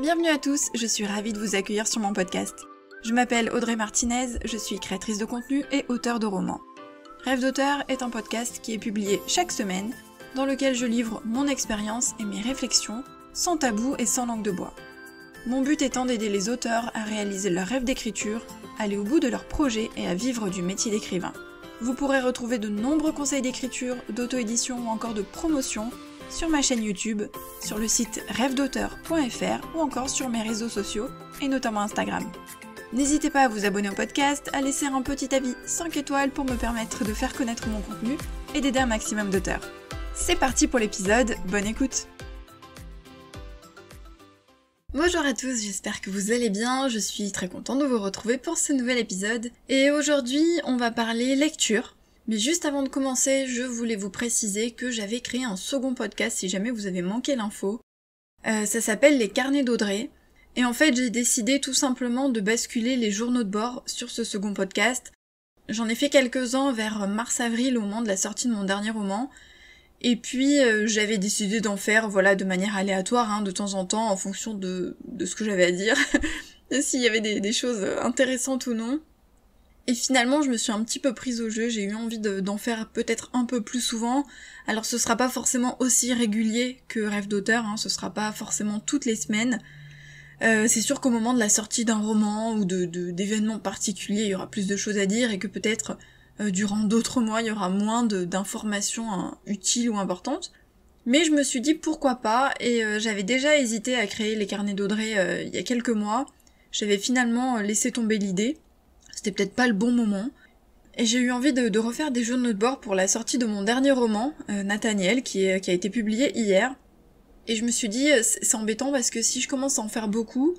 Bienvenue à tous, je suis ravie de vous accueillir sur mon podcast. Je m'appelle Audrey Martinez, je suis créatrice de contenu et auteur de romans. Rêve d'auteur est un podcast qui est publié chaque semaine, dans lequel je livre mon expérience et mes réflexions, sans tabou et sans langue de bois. Mon but étant d'aider les auteurs à réaliser leur rêve d'écriture, aller au bout de leur projet et à vivre du métier d'écrivain. Vous pourrez retrouver de nombreux conseils d'écriture, d'auto-édition ou encore de promotion sur ma chaîne YouTube, sur le site rêvedauteur.fr ou encore sur mes réseaux sociaux et notamment Instagram. N'hésitez pas à vous abonner au podcast, à laisser un petit avis 5 étoiles pour me permettre de faire connaître mon contenu et d'aider un maximum d'auteurs. C'est parti pour l'épisode, bonne écoute Bonjour à tous, j'espère que vous allez bien, je suis très contente de vous retrouver pour ce nouvel épisode. Et aujourd'hui on va parler lecture. Mais juste avant de commencer, je voulais vous préciser que j'avais créé un second podcast si jamais vous avez manqué l'info. Euh, ça s'appelle Les Carnets d'Audrey. Et en fait, j'ai décidé tout simplement de basculer les journaux de bord sur ce second podcast. J'en ai fait quelques-uns vers mars-avril au moment de la sortie de mon dernier roman. Et puis euh, j'avais décidé d'en faire voilà de manière aléatoire hein, de temps en temps en fonction de, ce que j'avais à dire, s'il y avait des, choses intéressantes ou non. Et finalement, je me suis un petit peu prise au jeu, j'ai eu envie d'en faire peut-être un peu plus souvent. Alors ce sera pas forcément aussi régulier que Rêve d'auteur, hein, ce sera pas forcément toutes les semaines. Euh, c'est sûr qu'au moment de la sortie d'un roman ou de d'événements particuliers, il y aura plus de choses à dire et que peut-être euh, durant d'autres mois, il y aura moins d'informations hein, utiles ou importantes. Mais je me suis dit pourquoi pas, et euh, j'avais déjà hésité à créer les carnets d'Audrey il y a quelques mois. J'avais finalement laissé tomber l'idée c'était peut-être pas le bon moment. Et j'ai eu envie de, refaire des journaux de bord pour la sortie de mon dernier roman, euh, Nathaniel, qui, a été publié hier. Et je me suis dit, euh, c'est embêtant parce que si je commence à en faire beaucoup,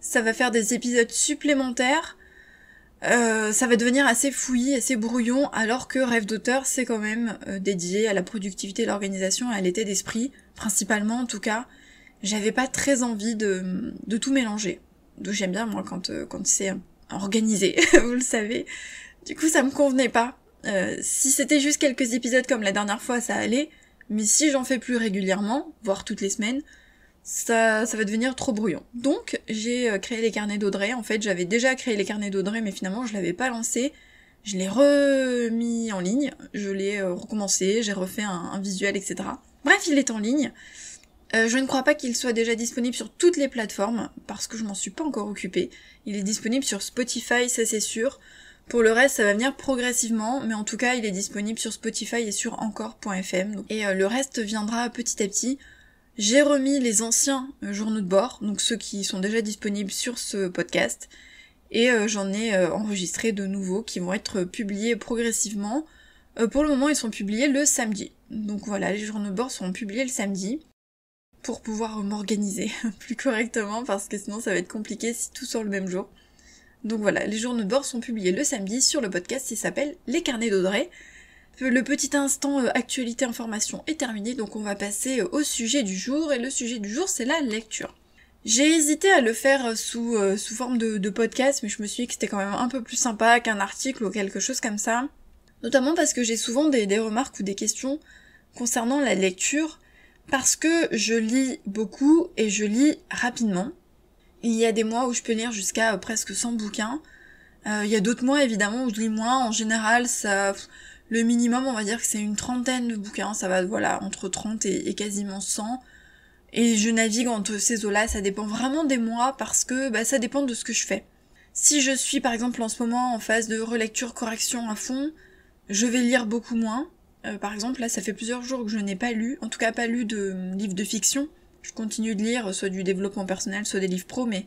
ça va faire des épisodes supplémentaires, euh, ça va devenir assez fouillis, assez brouillon, alors que Rêve d'auteur, c'est quand même dédié à la productivité, l'organisation à l'état d'esprit, principalement en tout cas. J'avais pas très envie de, de tout mélanger. Donc j'aime bien moi quand, quand c'est organisé, vous le savez. Du coup, ça me convenait pas. Euh, si c'était juste quelques épisodes comme la dernière fois, ça allait. Mais si j'en fais plus régulièrement, voire toutes les semaines, ça, ça va devenir trop brouillon. Donc, j'ai euh, créé les carnets d'Audrey. En fait, j'avais déjà créé les carnets d'Audrey, mais finalement, je l'avais pas lancé. Je l'ai remis en ligne, je l'ai euh, recommencé, j'ai refait un, un, visuel, etc. Bref, il est en ligne. Euh, je ne crois pas qu'il soit déjà disponible sur toutes les plateformes, parce que je m'en suis pas encore occupée. Il est disponible sur Spotify, ça c'est sûr. Pour le reste, ça va venir progressivement, mais en tout cas, il est disponible sur Spotify et sur encore.fm. Et euh, le reste viendra petit à petit. J'ai remis les anciens euh, journaux de bord, donc ceux qui sont déjà disponibles sur ce podcast, et j'en ai enregistré de nouveaux qui vont être publiés progressivement. pour le moment, ils sont publiés le samedi. Donc voilà, les journaux de bord seront publiés le samedi pour pouvoir m'organiser plus correctement parce que sinon ça va être compliqué si tout sort le même jour. Donc voilà, les journaux de bord sont publiés le samedi sur le podcast qui s'appelle Les carnets d'Audrey. Le petit instant euh, actualité information est terminé, donc on va passer euh, au sujet du jour, et le sujet du jour c'est la lecture. J'ai hésité à le faire euh, sous, sous forme de, podcast, mais je me suis dit que c'était quand même un peu plus sympa qu'un article ou quelque chose comme ça. Notamment parce que j'ai souvent des remarques ou des questions concernant la lecture, parce que je lis beaucoup et je lis rapidement. Il y a des mois où je peux lire jusqu'à presque 100 bouquins. Euh, il y a d'autres mois évidemment où je lis moins. En général, ça, le minimum, on va dire que c'est une trentaine de bouquins. Ça va, voilà, entre 30 et, quasiment 100. Et je navigue entre ces eaux-là. Ça dépend vraiment des mois parce que bah, ça dépend de ce que je fais. Si je suis par exemple en ce moment en phase de relecture correction à fond, je vais lire beaucoup moins. Euh, par exemple, là, ça fait plusieurs jours que je n'ai pas lu, en tout cas pas lu de livres de fiction. Je continue de lire soit du développement personnel, soit des livres pro, mais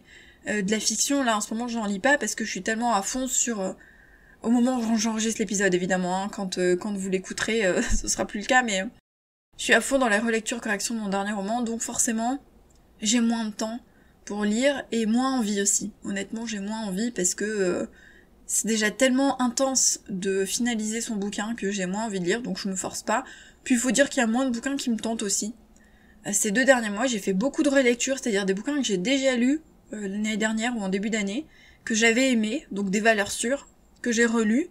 euh, de la fiction, là, en ce moment, j'en lis pas parce que je suis tellement à fond sur... Euh, au moment où j'enregistre l'épisode, évidemment, hein, quand, quand vous l'écouterez, ce sera plus le cas, mais je suis à fond dans la relecture correction de mon dernier roman, donc forcément, j'ai moins de temps pour lire et moins envie aussi. Honnêtement, j'ai moins envie parce que c'est déjà tellement intense de finaliser son bouquin que j'ai moins envie de lire, donc je me force pas. Puis il faut dire qu'il y a moins de bouquins qui me tentent aussi. Euh, ces deux derniers mois, j'ai fait beaucoup de relectures, c'est-à-dire des bouquins que j'ai déjà lus euh, l'année dernière ou en début d'année, que j'avais aimé, donc des valeurs sûres, que j'ai relus.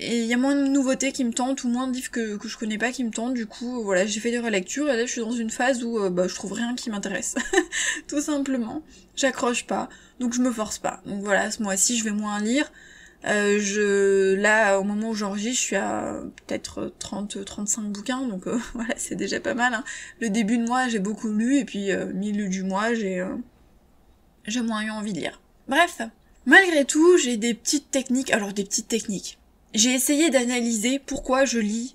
Et il y a moins de nouveautés qui me tentent, ou moins de livres que, que je connais pas qui me tentent, du coup, voilà, j'ai fait des relectures, et là je suis dans une phase où bah, je trouve rien qui m'intéresse. Tout simplement. J'accroche pas, donc je me force pas. Donc voilà, ce mois-ci je vais moins lire. Euh, je là au moment où j'enregistre, je suis à peut-être 30 35 bouquins donc euh, voilà, c'est déjà pas mal hein. Le début de mois, j'ai beaucoup lu et puis euh, milieu du mois, j'ai euh, j'ai moins eu envie de lire. Bref, malgré tout, j'ai des petites techniques, alors des petites techniques. J'ai essayé d'analyser pourquoi je lis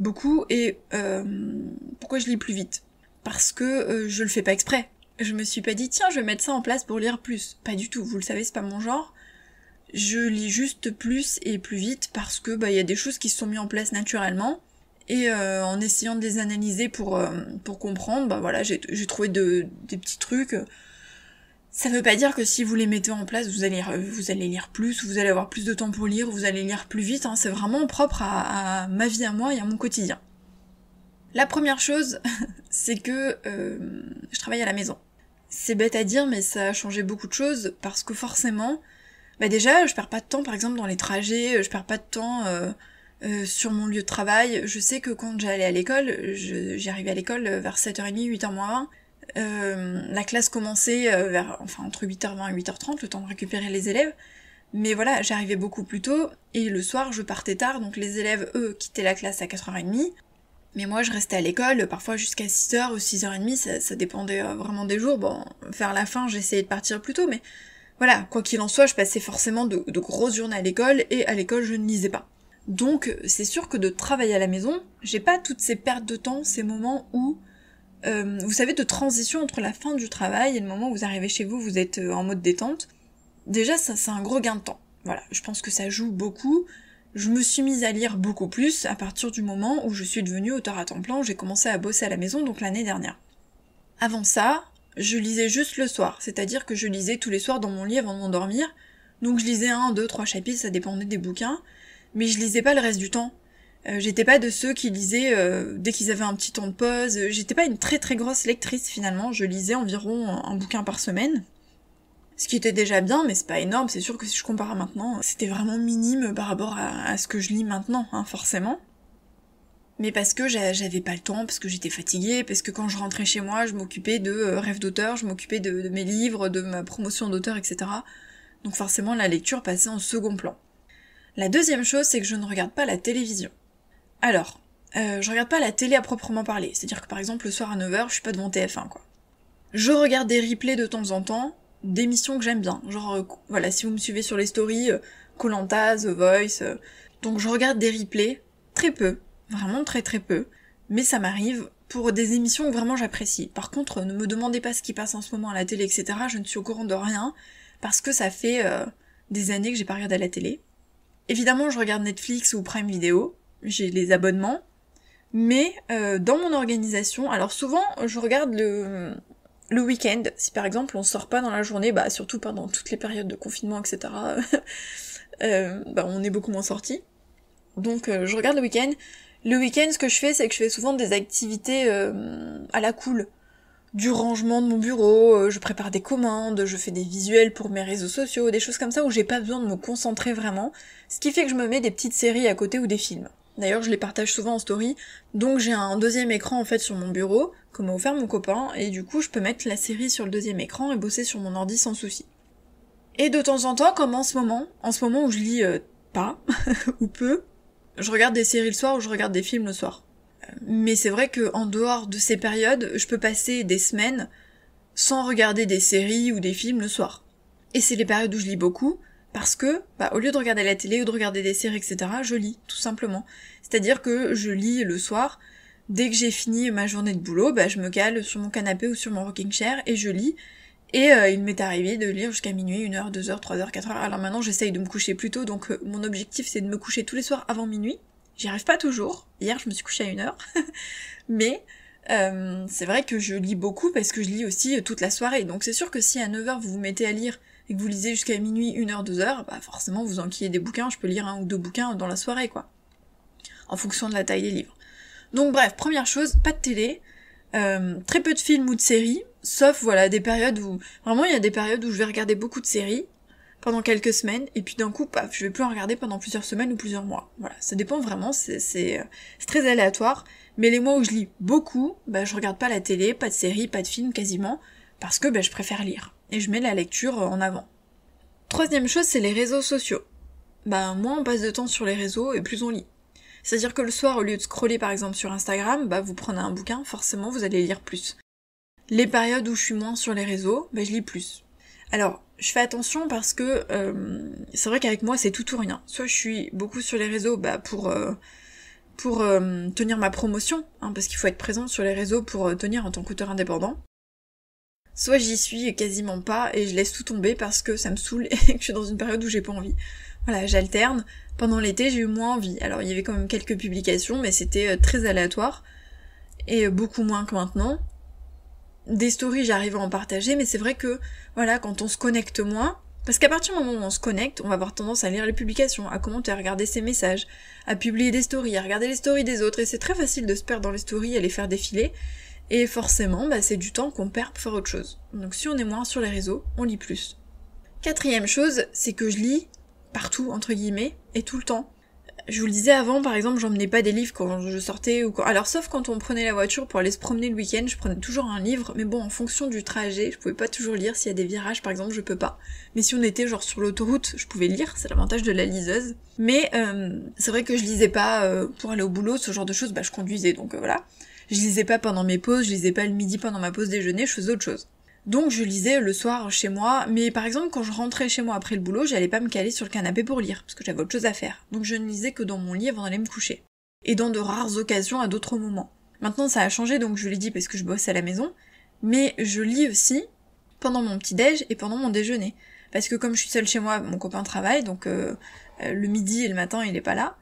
beaucoup et pourquoi je lis plus vite. Parce que je le fais pas exprès. Je me suis pas dit tiens, je vais mettre ça en place pour lire plus. Pas du tout, vous le savez, c'est pas mon genre je lis juste plus et plus vite parce que bah il y a des choses qui se sont mises en place naturellement. Et euh, en essayant de les analyser pour euh, pour comprendre bah voilà j'ai trouvé de, des petits trucs. Ça veut pas dire que si vous les mettez en place vous allez vous allez lire plus vous allez avoir plus de temps pour lire vous allez lire plus vite hein. c'est vraiment propre à, à, ma vie à moi et à mon quotidien. La première chose c'est que euh, je travaille à la maison. C'est bête à dire mais ça a changé beaucoup de choses parce que forcément bah déjà, je perds pas de temps, par exemple, dans les trajets, je perds pas de temps euh, euh, sur mon lieu de travail. Je sais que quand j'allais à l'école, j'arrivais à l'école vers 7h30, 8h moins euh, la classe commençait euh, vers, enfin, entre 8h20 et 8h30, le temps de récupérer les élèves. Mais voilà, j'arrivais beaucoup plus tôt, et le soir, je partais tard, donc les élèves, eux, quittaient la classe à 4h30. Mais moi, je restais à l'école, parfois jusqu'à 6h ou 6h30, ça, ça dépendait vraiment des jours. Bon, vers la fin, j'essayais de partir plus tôt, mais voilà, quoi qu'il en soit, je passais forcément de, grosses journées à l'école et à l'école je ne lisais pas. Donc c'est sûr que de travailler à la maison, j'ai pas toutes ces pertes de temps, ces moments où, euh, vous savez, de transition entre la fin du travail et le moment où vous arrivez chez vous, vous êtes euh, en mode détente. Déjà ça c'est un gros gain de temps. Voilà, je pense que ça joue beaucoup. Je me suis mise à lire beaucoup plus à partir du moment où je suis devenue auteur à temps plein, j'ai commencé à bosser à la maison, donc l'année dernière. Avant ça, je lisais juste le soir, c'est-à-dire que je lisais tous les soirs dans mon lit avant de m'endormir. Donc je lisais un, deux, trois chapitres, ça dépendait des bouquins, mais je lisais pas le reste du temps. Euh, j'étais pas de ceux qui lisaient euh, dès qu'ils avaient un petit temps de pause. J'étais pas une très très grosse lectrice finalement. Je lisais environ un, bouquin par semaine. Ce qui était déjà bien, mais c'est pas énorme. C'est sûr que si je compare à maintenant, c'était vraiment minime par rapport à, ce que je lis maintenant, hein, forcément mais parce que j'avais pas le temps, parce que j'étais fatiguée, parce que quand je rentrais chez moi, je m'occupais de euh, rêves d'auteur, je m'occupais de, mes livres, de ma promotion d'auteur, etc. Donc forcément la lecture passait en second plan. La deuxième chose, c'est que je ne regarde pas la télévision. Alors, euh, je regarde pas la télé à proprement parler, c'est-à-dire que par exemple le soir à 9h, je suis pas devant TF1 quoi. Je regarde des replays de temps en temps, d'émissions que j'aime bien. Genre, euh, voilà, si vous me suivez sur les stories, Colanta, The Voice. donc je regarde des replays, très peu, Vraiment très très peu. Mais ça m'arrive pour des émissions que vraiment j'apprécie. Par contre, ne me demandez pas ce qui passe en ce moment à la télé, etc. Je ne suis au courant de rien parce que ça fait euh, des années que j'ai pas regardé à la télé. Évidemment, je regarde Netflix ou Prime Video, j'ai les abonnements, mais euh, dans mon organisation, alors souvent je regarde le le week-end. Si par exemple on sort pas dans la journée, bah surtout pendant toutes les périodes de confinement, etc. euh, bah on est beaucoup moins sorti. Donc je regarde le week-end. Le week-end, ce que je fais, c'est que je fais souvent des activités euh, à la cool. Du rangement de mon bureau, euh, je prépare des commandes, je fais des visuels pour mes réseaux sociaux, des choses comme ça où j'ai pas besoin de me concentrer vraiment. Ce qui fait que je me mets des petites séries à côté ou des films. D'ailleurs, je les partage souvent en story. Donc j'ai un deuxième écran en fait sur mon bureau, comme m'a offert mon copain, et du coup je peux mettre la série sur le deuxième écran et bosser sur mon ordi sans souci. Et de temps en temps, comme en ce moment, en ce moment où je lis euh, pas, ou peu, je regarde des séries le soir ou je regarde des films le soir. Mais c'est vrai que en dehors de ces périodes, je peux passer des semaines sans regarder des séries ou des films le soir. Et c'est les périodes où je lis beaucoup, parce que, bah, au lieu de regarder la télé ou de regarder des séries, etc., je lis, tout simplement. C'est-à-dire que je lis le soir, dès que j'ai fini ma journée de boulot, bah, je me cale sur mon canapé ou sur mon rocking chair et je lis. Et euh, il m'est arrivé de lire jusqu'à minuit, 1 heure, 2 heures, 3 heures, 4 heures. Alors maintenant j'essaye de me coucher plus tôt, donc euh, mon objectif c'est de me coucher tous les soirs avant minuit. J'y arrive pas toujours. Hier je me suis couchée à 1 heure. Mais euh, c'est vrai que je lis beaucoup parce que je lis aussi toute la soirée. Donc c'est sûr que si à 9h vous vous mettez à lire et que vous lisez jusqu'à minuit, 1 heure, 2 heures, bah forcément vous enquillez des bouquins, je peux lire un ou deux bouquins dans la soirée quoi. En fonction de la taille des livres. Donc bref, première chose, pas de télé, très peu de films ou de séries, Sauf, voilà, des périodes où... Vraiment, il y a des périodes où je vais regarder beaucoup de séries. pendant quelques semaines, et puis d'un coup, paf, je vais plus en regarder pendant plusieurs semaines ou plusieurs mois. Voilà, ça dépend vraiment, c'est, c'est, très aléatoire. Mais les mois où je lis beaucoup, bah, je regarde pas la télé, pas de séries, pas de films quasiment, parce que bah, je préfère lire. Et je mets la lecture en avant. Troisième chose, c'est les réseaux sociaux. Bah, moins on passe de temps sur les réseaux et plus on lit. C'est-à-dire que le soir, au lieu de scroller par exemple sur Instagram, bah vous prenez un bouquin, forcément vous allez lire plus. Les périodes où je suis moins sur les réseaux, bah je lis plus. Alors, je fais attention parce que euh, c'est vrai qu'avec moi c'est tout ou rien. Soit je suis beaucoup sur les réseaux bah, pour euh, pour euh, tenir ma promotion, hein, parce qu'il faut être présent sur les réseaux pour tenir en tant qu'auteur indépendant soit j'y suis quasiment pas et je laisse tout tomber parce que ça me saoule et que je suis dans une période où j'ai pas envie. Voilà, j'alterne. Pendant l'été, j'ai eu moins envie. Alors il y avait quand même quelques publications, mais c'était très aléatoire et beaucoup moins que maintenant. Des stories, j'arrive à en partager, mais c'est vrai que voilà, quand on se connecte moins, parce qu'à partir du moment où on se connecte, on va avoir tendance à lire les publications, à commenter, à regarder ses messages, à publier des stories, à regarder les stories des autres, et c'est très facile de se perdre dans les stories et les faire défiler. Et forcément, bah, c'est du temps qu'on perd pour faire autre chose. Donc si on est moins sur les réseaux, on lit plus. Quatrième chose, c'est que je lis partout, entre guillemets, et tout le temps. Je vous le disais avant, par exemple, j'emmenais pas des livres quand je sortais ou. Alors sauf quand on prenait la voiture pour aller se promener le week-end, je prenais toujours un livre, mais bon, en fonction du trajet, je pouvais pas toujours lire. S'il y a des virages, par exemple, je peux pas. Mais si on était genre sur l'autoroute, je pouvais lire, c'est l'avantage de la liseuse. Mais euh, c'est vrai que je lisais pas euh, pour aller au boulot, ce genre de choses, bah je conduisais, donc euh, voilà. Je lisais pas pendant mes pauses, je lisais pas le midi pendant ma pause déjeuner, je faisais autre chose. Donc je lisais le soir chez moi, mais par exemple quand je rentrais chez moi après le boulot, j'allais pas me caler sur le canapé pour lire, parce que j'avais autre chose à faire. Donc je ne lisais que dans mon lit avant d'aller me coucher. Et dans de rares occasions à d'autres moments. Maintenant ça a changé, donc je l'ai dit parce que je bosse à la maison, mais je lis aussi pendant mon petit déj et pendant mon déjeuner. Parce que comme je suis seule chez moi, mon copain travaille, donc euh, euh, le midi et le matin il est pas là.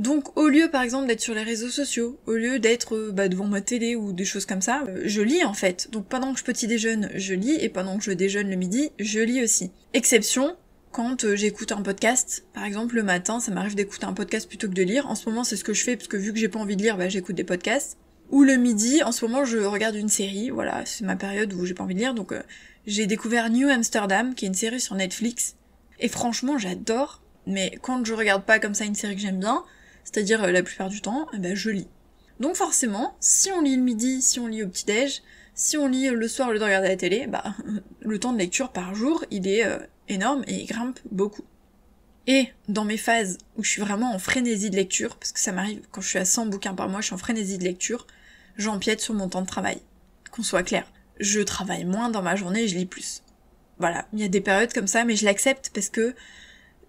Donc au lieu par exemple d'être sur les réseaux sociaux, au lieu d'être euh, bah, devant ma télé ou des choses comme ça, euh, je lis en fait. Donc pendant que je petit déjeune, je lis et pendant que je déjeune le midi, je lis aussi. Exception quand euh, j'écoute un podcast, par exemple le matin, ça m'arrive d'écouter un podcast plutôt que de lire. En ce moment, c'est ce que je fais parce que vu que j'ai pas envie de lire, bah, j'écoute des podcasts. Ou le midi, en ce moment, je regarde une série. Voilà, c'est ma période où j'ai pas envie de lire, donc j'ai découvert New Amsterdam, qui est une série sur Netflix. Et franchement, j'adore. Mais quand je regarde pas comme ça une série que j'aime bien, c'est-à-dire euh, la plupart du temps, eh ben, je lis. Donc forcément, si on lit le midi, si on lit au petit-déj, si on lit le soir au lieu de regarder la télé, bah, le temps de lecture par jour, il est euh, énorme et il grimpe beaucoup. Et dans mes phases où je suis vraiment en frénésie de lecture, parce que ça m'arrive quand je suis à 100 bouquins par mois, je suis en frénésie de lecture, j'empiète sur mon temps de travail. Qu'on soit clair, je travaille moins dans ma journée et je lis plus. Voilà, il y a des périodes comme ça, mais je l'accepte parce que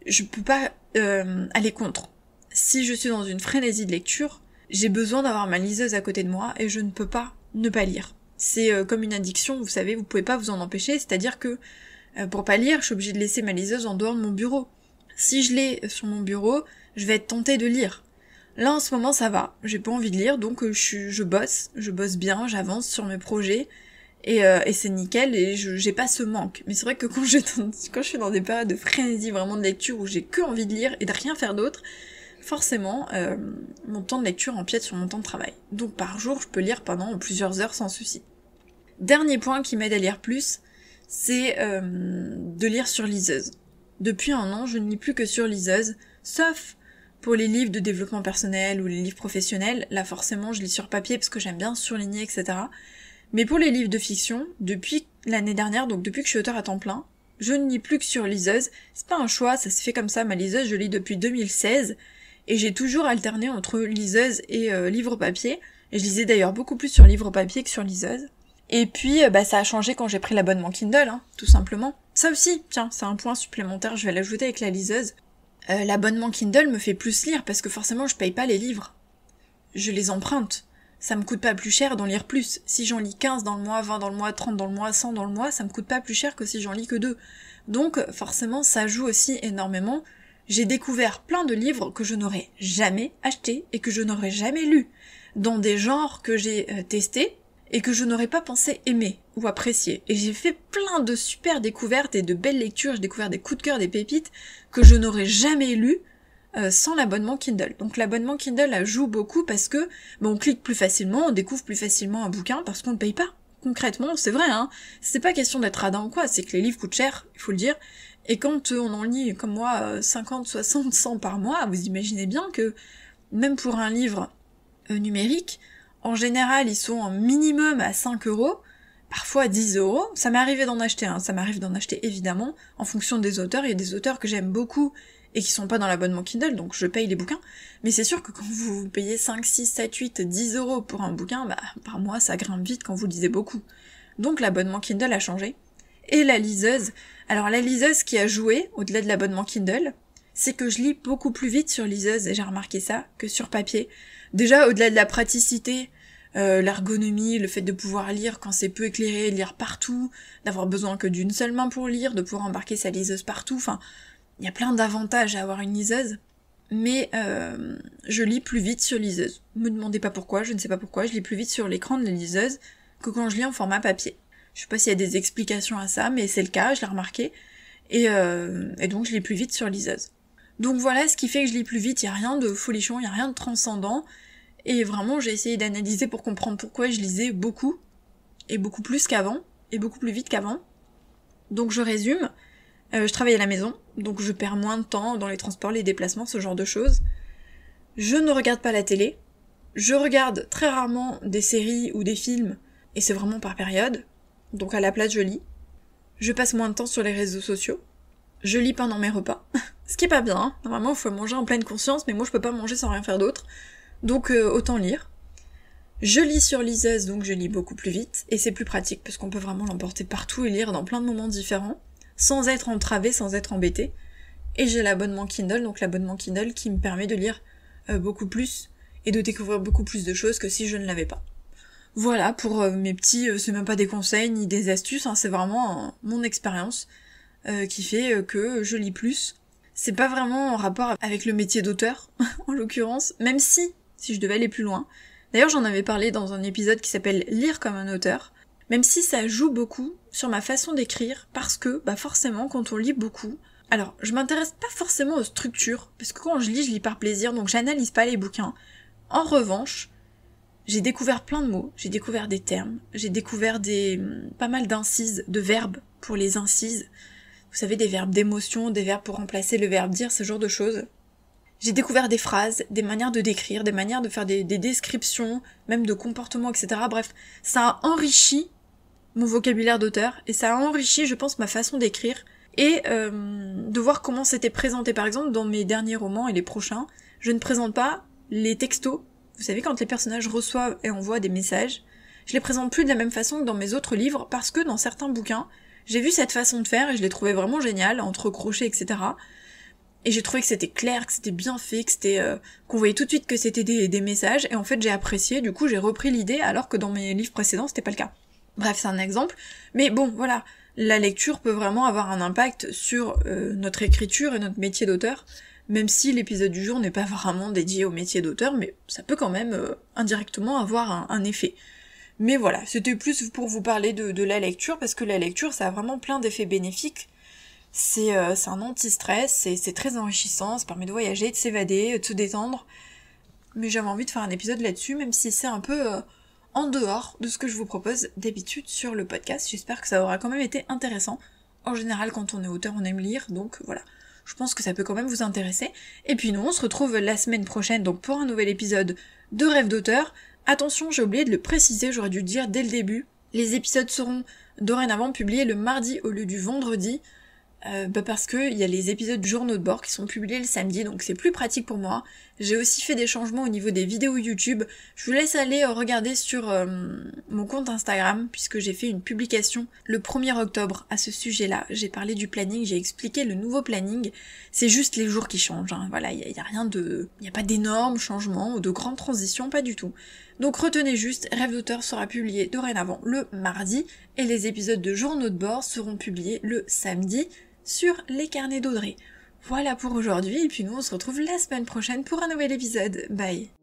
je peux pas euh, aller contre si je suis dans une frénésie de lecture, j'ai besoin d'avoir ma liseuse à côté de moi et je ne peux pas ne pas lire. C'est euh, comme une addiction, vous savez, vous pouvez pas vous en empêcher, c'est-à-dire que euh, pour pas lire, je suis obligée de laisser ma liseuse en dehors de mon bureau. Si je l'ai sur mon bureau, je vais être tentée de lire. Là en ce moment ça va, j'ai pas envie de lire, donc euh, je, bosse, je bosse bien, j'avance sur mes projets, et, c'est nickel, et j'ai pas ce manque. Mais c'est vrai que quand je, quand je suis dans des périodes de frénésie vraiment de lecture où j'ai que envie de lire et de rien faire d'autre, forcément, euh, mon temps de lecture empiète sur mon temps de travail. Donc par jour, je peux lire pendant plusieurs heures sans souci. Dernier point qui m'aide à lire plus, c'est euh, de lire sur liseuse. Depuis un an, je ne lis plus que sur liseuse, sauf pour les livres de développement personnel ou les livres professionnels. Là, forcément, je lis sur papier parce que j'aime bien surligner, etc. Mais pour les livres de fiction, depuis l'année dernière, donc depuis que je suis auteur à temps plein, je ne lis plus que sur liseuse. C'est pas un choix, ça se fait comme ça. Ma liseuse, je lis depuis 2016 et j'ai toujours alterné entre liseuse et euh, livre papier. Et je lisais d'ailleurs beaucoup plus sur livre papier que sur liseuse. Et puis, euh, bah, ça a changé quand j'ai pris l'abonnement Kindle, hein, tout simplement. Ça aussi, tiens, c'est un point supplémentaire, je vais l'ajouter avec la liseuse. Euh, l'abonnement Kindle me fait plus lire parce que forcément je paye pas les livres. Je les emprunte. Ça me coûte pas plus cher d'en lire plus. Si j'en lis 15 dans le mois, 20 dans le mois, 30 dans le mois, 100 dans le mois, ça me coûte pas plus cher que si j'en lis que deux. Donc forcément ça joue aussi énormément j'ai découvert plein de livres que je n'aurais jamais achetés et que je n'aurais jamais lus, dans des genres que j'ai euh, testés et que je n'aurais pas pensé aimer ou apprécier. Et j'ai fait plein de super découvertes et de belles lectures, j'ai découvert des coups de cœur, des pépites que je n'aurais jamais lus euh, sans l'abonnement Kindle. Donc l'abonnement Kindle joue beaucoup parce que on clique plus facilement, on découvre plus facilement un bouquin parce qu'on ne paye pas. Concrètement, c'est vrai, hein. C'est pas question d'être radin ou quoi, c'est que les livres coûtent cher, il faut le dire, Et quand on en lit, comme moi, 50, 60, 100 par mois, vous imaginez bien que même pour un livre numérique, en général, ils sont en minimum à 5 euros, parfois 10 euros. Ça m'est arrivé d'en acheter un, ça m'arrive d'en acheter évidemment, en fonction des auteurs. Il y a des auteurs que j'aime beaucoup et qui sont pas dans l'abonnement Kindle, donc je paye les bouquins. Mais c'est sûr que quand vous payez 5, 6, 7, 8, 10 euros pour un bouquin, bah, par mois, ça grimpe vite quand vous lisez beaucoup. Donc l'abonnement Kindle a changé. Et la liseuse. Alors la liseuse qui a joué, au-delà de l'abonnement Kindle, c'est que je lis beaucoup plus vite sur liseuse, et j'ai remarqué ça, que sur papier. Déjà, au-delà de la praticité, euh, l'ergonomie, le fait de pouvoir lire quand c'est peu éclairé, lire partout, d'avoir besoin que d'une seule main pour lire, de pouvoir embarquer sa liseuse partout, enfin, il y a plein d'avantages à avoir une liseuse. Mais euh, je lis plus vite sur liseuse. Me demandez pas pourquoi, je ne sais pas pourquoi, je lis plus vite sur l'écran de la liseuse que quand je lis en format papier. Je sais pas s'il y a des explications à ça, mais c'est le cas, je l'ai remarqué. Et, euh, et donc je lis plus vite sur liseuse. Donc voilà ce qui fait que je lis plus vite, il y a rien de folichon, il y a rien de transcendant. Et vraiment, j'ai essayé d'analyser pour comprendre pourquoi je lisais beaucoup, et beaucoup plus qu'avant, et beaucoup plus vite qu'avant. Donc je résume, euh, je travaille à la maison, donc je perds moins de temps dans les transports, les déplacements, ce genre de choses. Je ne regarde pas la télé, je regarde très rarement des séries ou des films, et c'est vraiment par période, donc à la place je lis. Je passe moins de temps sur les réseaux sociaux. Je lis pendant mes repas, ce qui est pas bien, hein. normalement il faut manger en pleine conscience, mais moi je peux pas manger sans rien faire d'autre. Donc euh, autant lire. Je lis sur liseuse, donc je lis beaucoup plus vite, et c'est plus pratique parce qu'on peut vraiment l'emporter partout et lire dans plein de moments différents, sans être entravé, sans être embêté. Et j'ai l'abonnement Kindle, donc l'abonnement Kindle qui me permet de lire euh, beaucoup plus et de découvrir beaucoup plus de choses que si je ne l'avais pas. Voilà pour euh, mes petits, c'est même pas des conseils ni des astuces, hein, c'est vraiment mon expérience qui fait que je lis plus. C'est pas vraiment en rapport avec le métier d'auteur, en l'occurrence, même si si je devais aller plus loin. D'ailleurs, j'en avais parlé dans un épisode qui s'appelle Lire comme un auteur, même si ça joue beaucoup sur ma façon d'écrire, parce que, bah forcément, quand on lit beaucoup, alors, je m'intéresse pas forcément aux structures, parce que quand je lis, je lis par plaisir, donc j'analyse pas les bouquins. En revanche, j'ai découvert plein de mots, j'ai découvert des termes, j'ai découvert des pas mal d'incises, de verbes pour les incises. Vous savez, des verbes d'émotion, des verbes pour remplacer le verbe dire, ce genre de choses. J'ai découvert des phrases, des manières de décrire, des manières de faire des, descriptions, même de comportements, etc. Bref, ça a enrichi mon vocabulaire d'auteur et ça a enrichi, je pense, ma façon d'écrire et euh, de voir comment c'était présenté. Par exemple, dans mes derniers romans et les prochains, je ne présente pas les textos. Vous savez, quand les personnages reçoivent et envoient des messages, je les présente plus de la même façon que dans mes autres livres parce que dans certains bouquins, j'ai vu cette façon de faire et je l'ai trouvé vraiment géniale, entre crochets, etc. Et j'ai trouvé que c'était clair, que c'était bien fait, que c'était euh, qu'on voyait tout de suite que c'était des, messages. Et en fait, j'ai apprécié. Du coup, j'ai repris l'idée, alors que dans mes livres précédents, c'était pas le cas. Bref, c'est un exemple. Mais bon, voilà, la lecture peut vraiment avoir un impact sur euh, notre écriture et notre métier d'auteur. Même si l'épisode du jour n'est pas vraiment dédié au métier d'auteur, mais ça peut quand même euh, indirectement avoir un, effet. Mais voilà, c'était plus pour vous parler de, la lecture, parce que la lecture, ça a vraiment plein d'effets bénéfiques euh, c'est un anti-stress, c'est très enrichissant, ça permet de voyager, de s'évader, de se détendre. Mais j'avais envie de faire un épisode là-dessus, même si c'est un peu euh, en dehors de ce que je vous propose d'habitude sur le podcast. J'espère que ça aura quand même été intéressant. En général, quand on est auteur, on aime lire, donc voilà. Je pense que ça peut quand même vous intéresser. Et puis nous, on se retrouve la semaine prochaine, donc pour un nouvel épisode de Rêve d'auteur. Attention, j'ai oublié de le préciser, j'aurais dû le dire dès le début. Les épisodes seront dorénavant publiés le mardi au lieu du vendredi. Euh, bah parce que il y a les épisodes journaux de bord qui sont publiés le samedi, donc c'est plus pratique pour moi. J'ai aussi fait des changements au niveau des vidéos YouTube. Je vous laisse aller euh, regarder sur euh, mon compte Instagram, puisque j'ai fait une publication le 1er octobre à ce sujet-là. J'ai parlé du planning, j'ai expliqué le nouveau planning. C'est juste les jours qui changent. Hein. Voilà, il y, a rien de, il y a pas d'énormes changements ou de grandes transitions, pas du tout. Donc retenez juste, Rêve d'auteur sera publié dorénavant le mardi et les épisodes de journaux de bord seront publiés le samedi sur les carnets d'Audrey. Voilà pour aujourd'hui, et puis nous on se retrouve la semaine prochaine pour un nouvel épisode. Bye